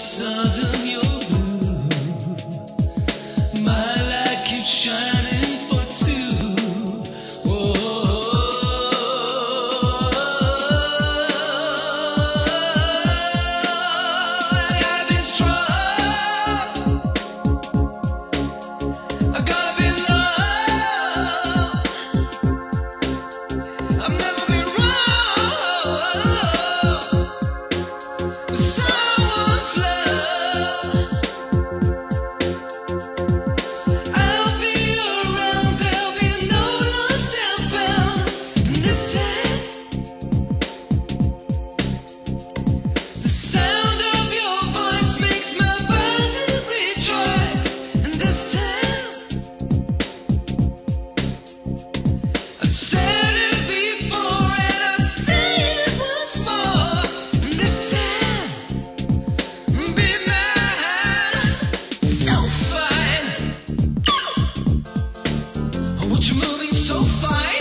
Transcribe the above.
of What you moving so fine?